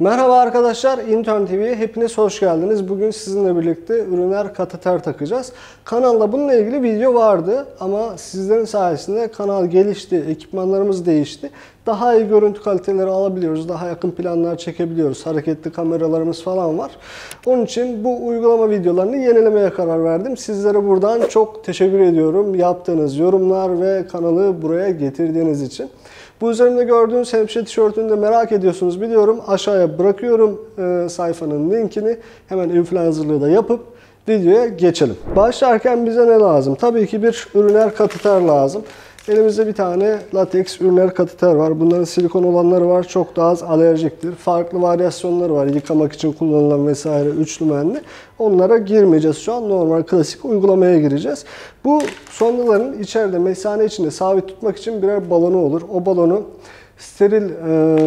Merhaba arkadaşlar, Intern TV'ye hepiniz hoş geldiniz. Bugün sizinle birlikte ürünler kateter takacağız. Kanalda bununla ilgili video vardı ama sizlerin sayesinde kanal gelişti, ekipmanlarımız değişti. Daha iyi görüntü kaliteleri alabiliyoruz, daha yakın planlar çekebiliyoruz, hareketli kameralarımız falan var. Onun için bu uygulama videolarını yenilemeye karar verdim. Sizlere buradan çok teşekkür ediyorum yaptığınız yorumlar ve kanalı buraya getirdiğiniz için. Bu üzerimde gördüğünüz hemşire tişörtünü de merak ediyorsunuz biliyorum. Aşağıya bırakıyorum e, sayfanın linkini. Hemen influencerlığı da yapıp videoya geçelim. Başlarken bize ne lazım? Tabii ki bir ürüner kateter lazım. Elimizde bir tane latex ürüner kateter var. Bunların silikon olanları var. Çok daha az alerjiktir. Farklı varyasyonları var. Yıkamak için kullanılan vesaire üçlü menli. Onlara girmeyeceğiz şu an. Normal klasik uygulamaya gireceğiz. Bu sondaların içeride mesane içinde sabit tutmak için birer balonu olur. O balonu steril e,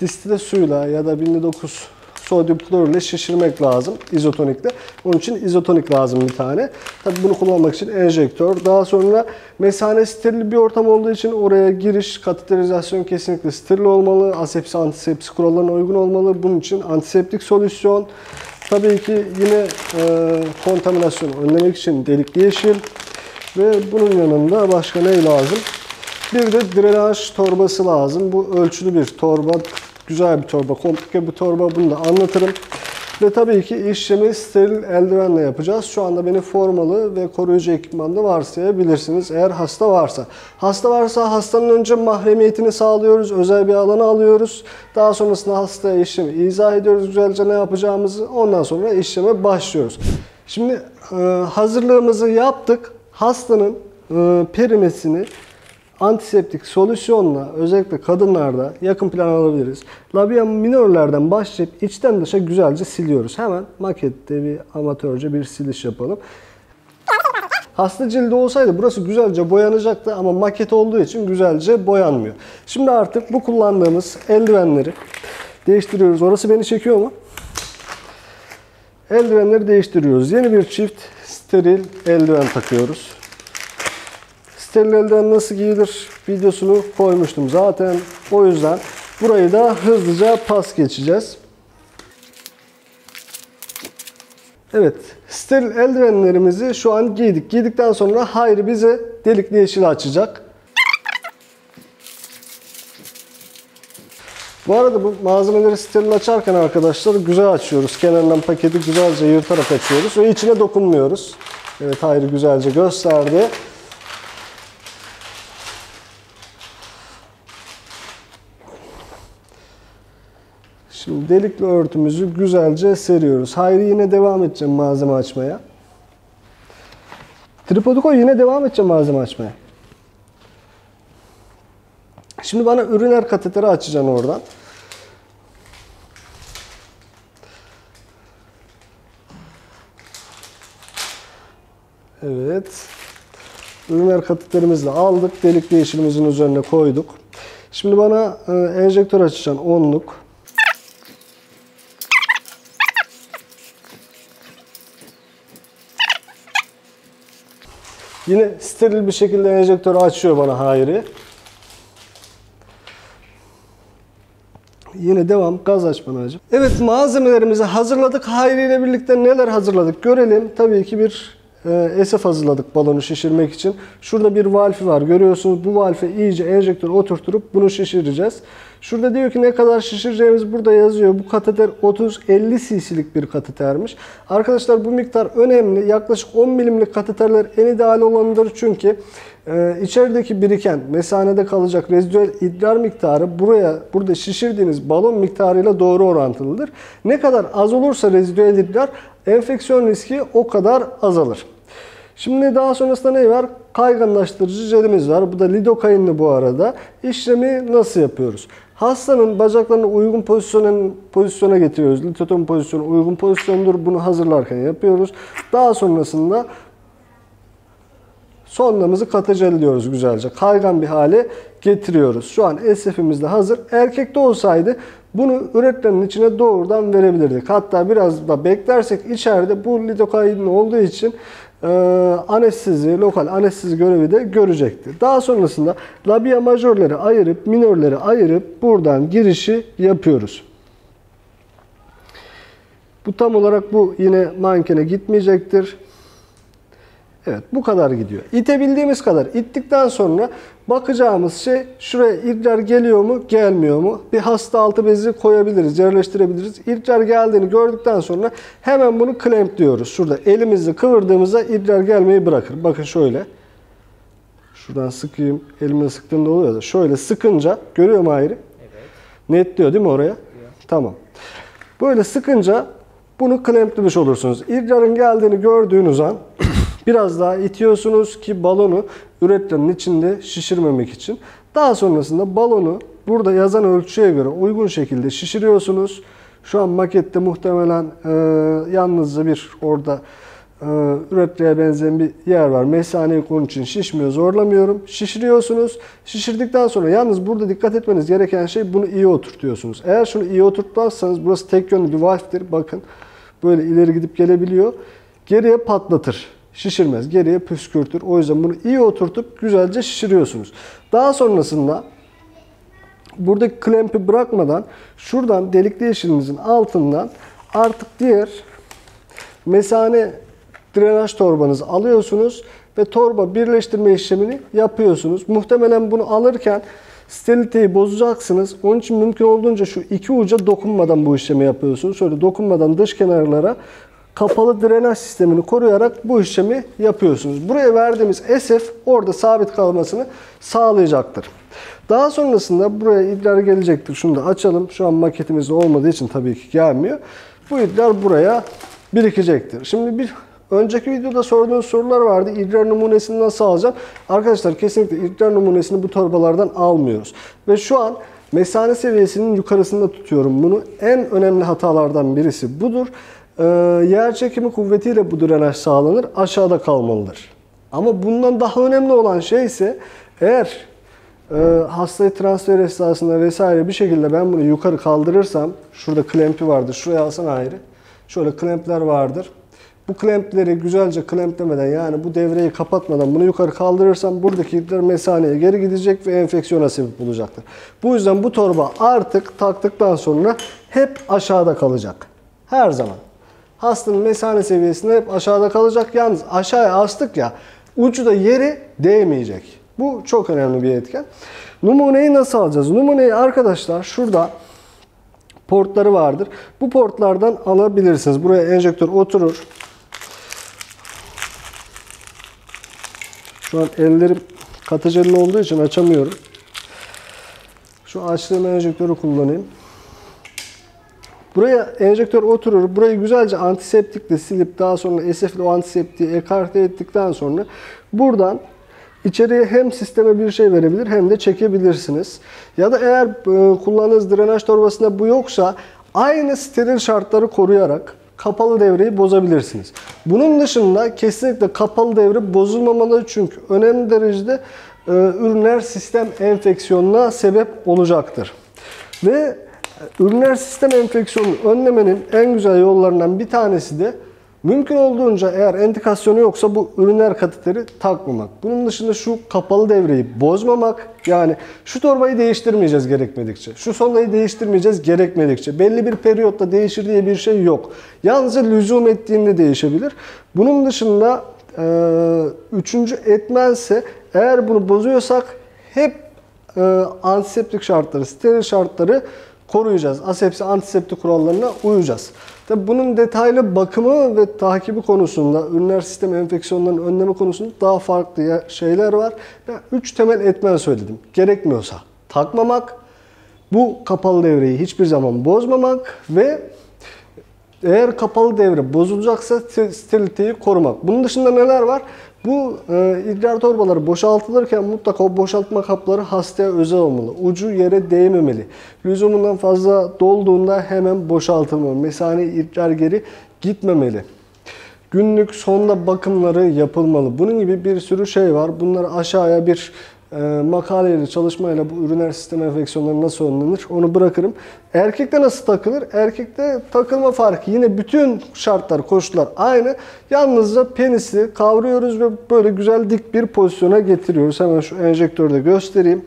distile suyla ya da 1009 sodyum klor ile şişirmek lazım izotonikle. Onun için izotonik lazım bir tane. Tabii bunu kullanmak için enjektör. Daha sonra mesane steril bir ortam olduğu için oraya giriş, kateterizasyon kesinlikle steril olmalı. Asepsi, antisepsi kurallarına uygun olmalı. Bunun için antiseptik solüsyon. Tabii ki yine e, kontaminasyonu önlemek için delikli yeşil. Ve bunun yanında başka ne lazım? Bir de drenaj torbası lazım. Bu ölçülü bir torba. Güzel bir torba, komplike bir torba. Bunu da anlatırım. Ve tabii ki işlemi steril eldivenle yapacağız. Şu anda beni formalı ve koruyucu ekipmanda varsayabilirsiniz eğer hasta varsa. Hasta varsa hastanın önce mahremiyetini sağlıyoruz, özel bir alanı alıyoruz. Daha sonrasında hastaya işlemi izah ediyoruz güzelce ne yapacağımızı. Ondan sonra işleme başlıyoruz. Şimdi e, hazırlığımızı yaptık. Hastanın e, perimesini antiseptik solüsyonla özellikle kadınlarda yakın plan alabiliriz. Labia minörlerden başlayıp içten dışa güzelce siliyoruz. Hemen makette bir amatörce bir siliş yapalım. Hasta cildi olsaydı burası güzelce boyanacaktı ama maket olduğu için güzelce boyanmıyor. Şimdi artık bu kullandığımız eldivenleri değiştiriyoruz. Orası beni çekiyor mu? Eldivenleri değiştiriyoruz. Yeni bir çift steril eldiven takıyoruz. Steril nasıl giyilir videosunu koymuştum zaten. O yüzden burayı da hızlıca pas geçeceğiz. Evet, steril eldivenlerimizi şu an giydik. Giydikten sonra Hayri bize delikli yeşil açacak. Bu arada bu malzemeleri steril açarken arkadaşlar güzel açıyoruz. Kenarından paketi güzelce yırtarak açıyoruz ve içine dokunmuyoruz. Evet Hayri güzelce gösterdi. Şimdi delikli örtümüzü güzelce seriyoruz. Hayri yine devam edeceğim malzeme açmaya. Tripodu koy yine devam edeceğim malzeme açmaya. Şimdi bana üriner kateteri açacaksın oradan. Evet. Üriner kateterimizi de aldık. Delikli yeşilimizin üzerine koyduk. Şimdi bana e, enjektör açacaksın onluk. Yine steril bir şekilde enjektörü açıyor bana Hayri. Yine devam. Gaz aç bana hacım. Evet malzemelerimizi hazırladık. Hayri ile birlikte neler hazırladık görelim. Tabii ki bir e, SF hazırladık balonu şişirmek için. Şurada bir valfi var. Görüyorsunuz bu valfe iyice enjektörü oturtup bunu şişireceğiz. Şurada diyor ki ne kadar şişireceğimiz burada yazıyor. Bu kateter 30-50 cc'lik bir katetermiş. Arkadaşlar bu miktar önemli. Yaklaşık 10 milimlik kateterler en ideal olanıdır. Çünkü e, içerideki biriken mesanede kalacak rezidüel idrar miktarı buraya burada şişirdiğiniz balon miktarıyla doğru orantılıdır. Ne kadar az olursa rezidüel idrar enfeksiyon riski o kadar azalır. Şimdi daha sonrasında ne var? Kayganlaştırıcı jelimiz var. Bu da lidokainli bu arada. İşlemi nasıl yapıyoruz? Hastanın bacaklarını uygun pozisyona, pozisyona getiriyoruz. Litotom pozisyonu uygun pozisyondur. Bunu hazırlarken yapıyoruz. Daha sonrasında sondamızı katecelliyoruz güzelce. Kaygan bir hale getiriyoruz. Şu an SF'imiz de hazır. Erkekte olsaydı bunu üretmenin içine doğrudan verebilirdik. Hatta biraz da beklersek içeride bu lidokain olduğu için e, anestezi, lokal anestezi görevi de görecektir. Daha sonrasında labia majörleri ayırıp minörleri ayırıp buradan girişi yapıyoruz. Bu tam olarak bu yine mankene gitmeyecektir. Evet bu kadar gidiyor. İtebildiğimiz kadar ittikten sonra bakacağımız şey şuraya idrar geliyor mu gelmiyor mu? Bir hasta altı bezi koyabiliriz, yerleştirebiliriz. İdrar geldiğini gördükten sonra hemen bunu diyoruz. Şurada elimizle kıvırdığımızda idrar gelmeyi bırakır. Bakın şöyle. Şuradan sıkayım. Elimle sıktığımda oluyor da. Şöyle sıkınca görüyor mu ayrı? Evet. Net diyor değil mi oraya? Evet. Tamam. Böyle sıkınca bunu klamplemiş olursunuz. İdrarın geldiğini gördüğünüz an Biraz daha itiyorsunuz ki balonu üretlerin içinde şişirmemek için. Daha sonrasında balonu burada yazan ölçüye göre uygun şekilde şişiriyorsunuz. Şu an makette muhtemelen e, yalnızca bir orada e, üretleye benzeyen bir yer var. Mesaneyi konu için şişmiyor, zorlamıyorum. Şişiriyorsunuz. Şişirdikten sonra yalnız burada dikkat etmeniz gereken şey bunu iyi oturtuyorsunuz. Eğer şunu iyi oturtmazsanız burası tek yönlü bir valftir. Bakın böyle ileri gidip gelebiliyor. Geriye patlatır şişirmez. Geriye püskürtür. O yüzden bunu iyi oturtup güzelce şişiriyorsunuz. Daha sonrasında buradaki klempi bırakmadan şuradan delikli yeşilinizin altından artık diğer mesane drenaj torbanızı alıyorsunuz ve torba birleştirme işlemini yapıyorsunuz. Muhtemelen bunu alırken steriliteyi bozacaksınız. Onun için mümkün olduğunca şu iki uca dokunmadan bu işlemi yapıyorsunuz. Şöyle dokunmadan dış kenarlara kapalı drenaj sistemini koruyarak bu işlemi yapıyorsunuz. Buraya verdiğimiz SF orada sabit kalmasını sağlayacaktır. Daha sonrasında buraya idrar gelecektir. Şunu da açalım. Şu an maketimizde olmadığı için tabii ki gelmiyor. Bu idrar buraya birikecektir. Şimdi bir önceki videoda sorduğunuz sorular vardı. İdrar numunesini nasıl alacağım? Arkadaşlar kesinlikle idrar numunesini bu torbalardan almıyoruz. Ve şu an mesane seviyesinin yukarısında tutuyorum bunu. En önemli hatalardan birisi budur e, yer çekimi kuvvetiyle bu drenaj sağlanır. Aşağıda kalmalıdır. Ama bundan daha önemli olan şey ise eğer e, hastayı transfer esnasında vesaire bir şekilde ben bunu yukarı kaldırırsam şurada klempi vardır. Şuraya alsana ayrı. Şöyle klempler vardır. Bu klempleri güzelce klemplemeden yani bu devreyi kapatmadan bunu yukarı kaldırırsam buradaki ipler mesaneye geri gidecek ve enfeksiyona sebep olacaktır. Bu yüzden bu torba artık taktıktan sonra hep aşağıda kalacak. Her zaman hastanın mesane seviyesinde hep aşağıda kalacak. Yalnız aşağıya astık ya ucu da yeri değmeyecek. Bu çok önemli bir etken. Numuneyi nasıl alacağız? Numuneyi arkadaşlar şurada portları vardır. Bu portlardan alabilirsiniz. Buraya enjektör oturur. Şu an ellerim katıcılı olduğu için açamıyorum. Şu açtığım enjektörü kullanayım. Buraya enjektör oturur. Burayı güzelce antiseptikle silip daha sonra SF'li o antiseptiği ekarte ettikten sonra buradan içeriye hem sisteme bir şey verebilir hem de çekebilirsiniz. Ya da eğer e, kullandığınız drenaj torbasında bu yoksa aynı steril şartları koruyarak kapalı devreyi bozabilirsiniz. Bunun dışında kesinlikle kapalı devre bozulmamalı çünkü önemli derecede e, ürünler sistem enfeksiyonuna sebep olacaktır. Ve Üriner sistem enfeksiyonunu önlemenin en güzel yollarından bir tanesi de mümkün olduğunca eğer endikasyonu yoksa bu üriner kateteri takmamak. Bunun dışında şu kapalı devreyi bozmamak. Yani şu torbayı değiştirmeyeceğiz gerekmedikçe. Şu sondayı değiştirmeyeceğiz gerekmedikçe. Belli bir periyotta değişir diye bir şey yok. Yalnızca lüzum ettiğinde değişebilir. Bunun dışında e, üçüncü etmense eğer bunu bozuyorsak hep e, antiseptik şartları, steril şartları koruyacağız. Asepsi, antiseptik kurallarına uyacağız. Tabi bunun detaylı bakımı ve takibi konusunda, üriner sistem enfeksiyonlarının önleme konusunda daha farklı şeyler var. Ben 3 temel etmen söyledim. Gerekmiyorsa takmamak, bu kapalı devreyi hiçbir zaman bozmamak ve eğer kapalı devre bozulacaksa steriliteyi korumak. Bunun dışında neler var? Bu e, idrar torbaları boşaltılırken mutlaka o boşaltma kapları hastaya özel olmalı. Ucu yere değmemeli. Lüzumundan fazla dolduğunda hemen boşaltılmalı. Mesane idrar geri gitmemeli. Günlük sonda bakımları yapılmalı. Bunun gibi bir sürü şey var. Bunları aşağıya bir makaleyle, çalışmayla bu üriner sistem enfeksiyonları nasıl önlenir onu bırakırım. Erkekte nasıl takılır? Erkekte takılma farkı yine bütün şartlar, koşullar aynı. Yalnızca penisi kavruyoruz ve böyle güzel dik bir pozisyona getiriyoruz. Hemen şu enjektörde göstereyim.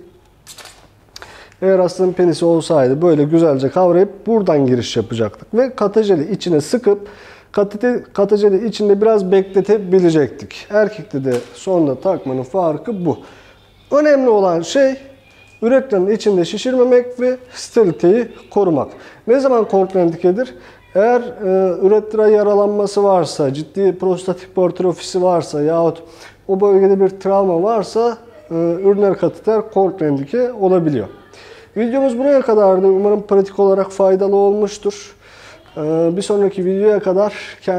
Eğer hastanın penisi olsaydı böyle güzelce kavrayıp buradan giriş yapacaktık. Ve katı jeli içine sıkıp katı, katı jeli içinde biraz bekletebilecektik. Erkekte de sonda takmanın farkı bu. Önemli olan şey üretranın içinde şişirmemek ve steriliteyi korumak. Ne zaman kontraindikedir? Eğer e, üretra yaralanması varsa, ciddi prostatik hipertrofisi varsa yahut o bölgede bir travma varsa e, üriner kateter kontraindike olabiliyor. Videomuz buraya kadardı. Umarım pratik olarak faydalı olmuştur. E, bir sonraki videoya kadar kendinize